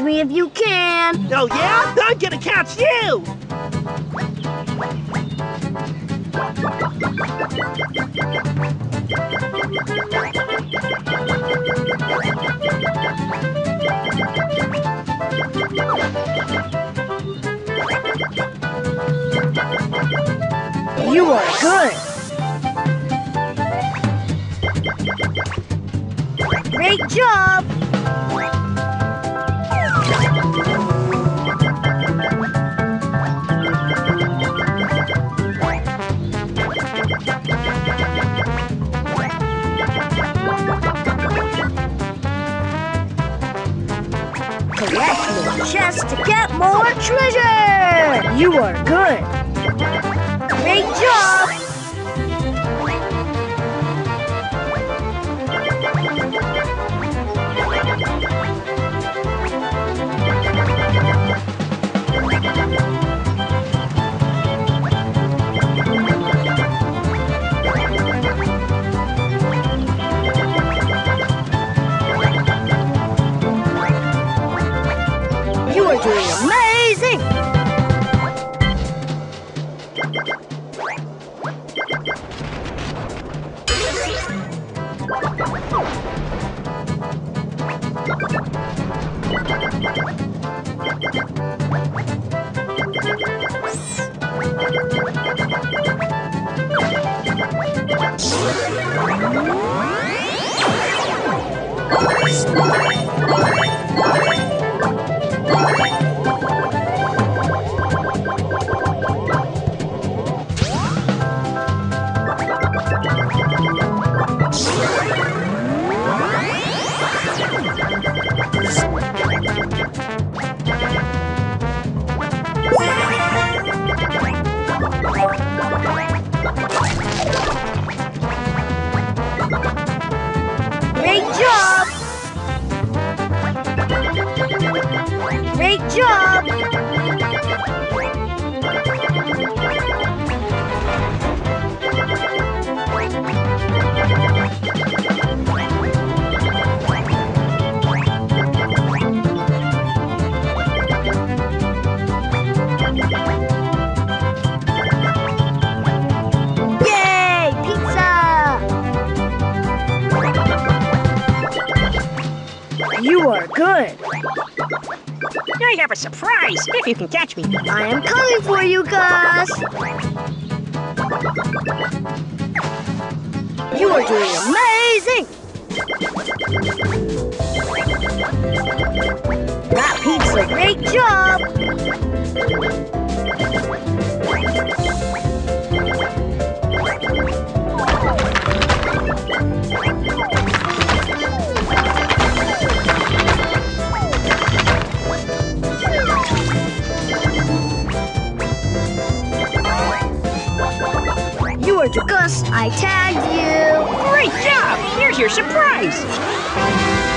catch me if you can. Oh, yeah? I'm gonna catch you! You are good. Great job. Collect chests to get more treasure. You are good. Great job. Great You are good. I have a surprise, if you can catch me. I am coming for you, Gus. You are doing amazing. That pizza, great job. Your surprise!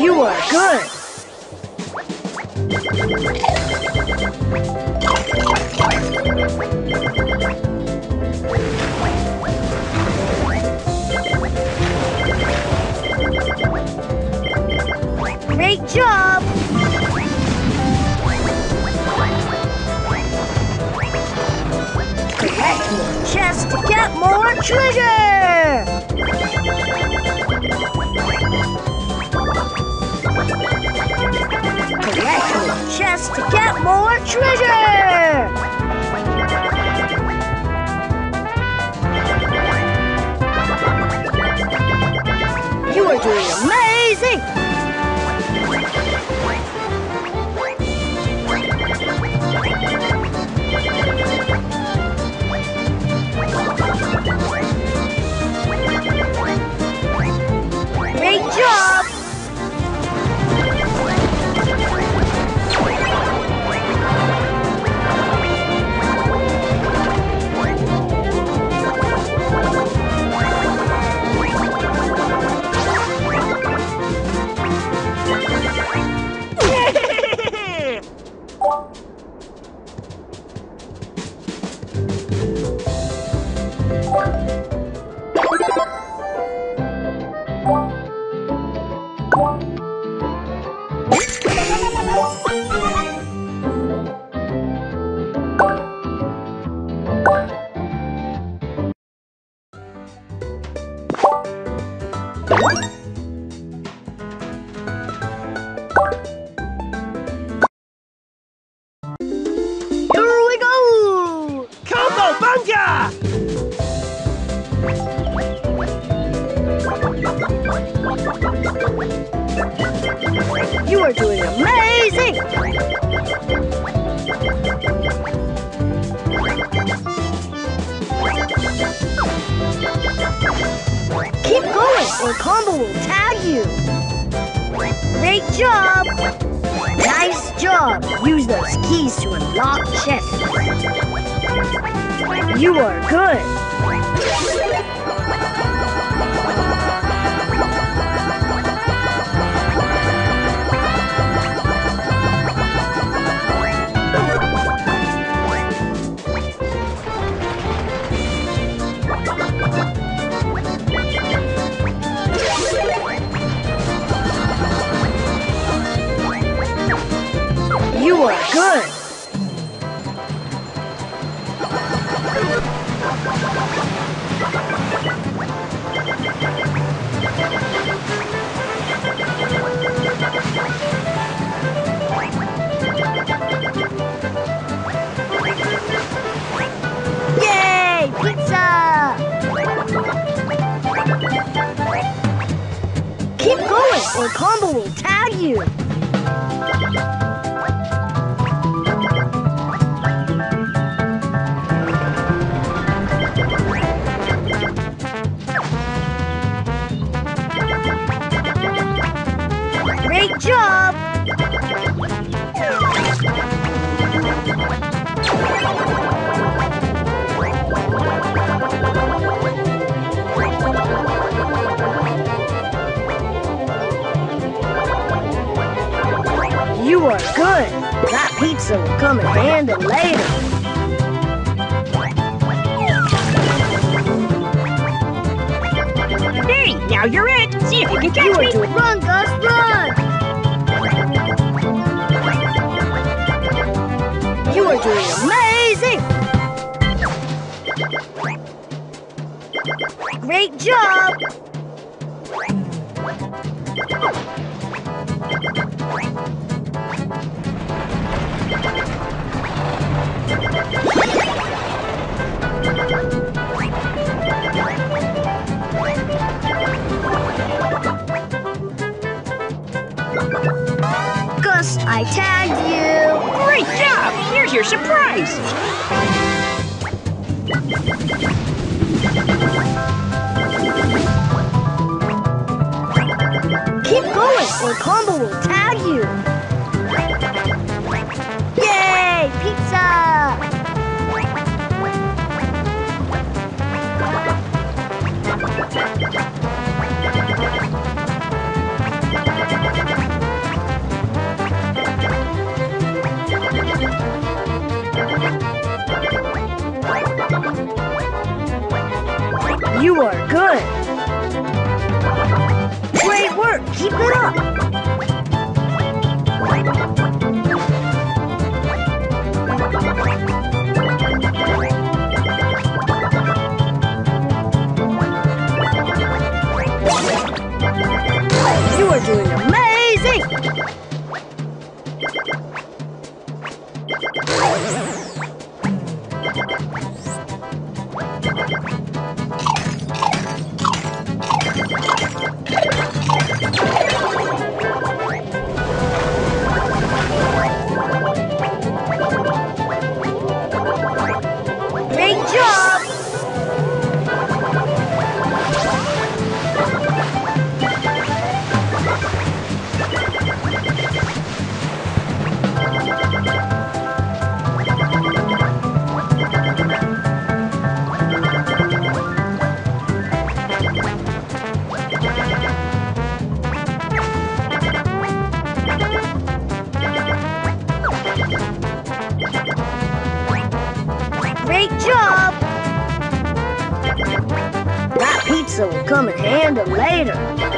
You are good. Great job. Collect more chests to get more treasure. More to get more treasure. You are doing amazing. Cowabunga! You are doing amazing! Keep going or Combo will tag you. Great job! Nice job! Use those keys to unlock chests. You are good! You are good! You! You are good! That pizza will come in handy later. Hey, now you're it. See if you can You catch are me. doing run, Gus, run! You are doing amazing! Great job! Gus, I tagged you! Great job. Here's your surprise. Keep going or Combo will tag え。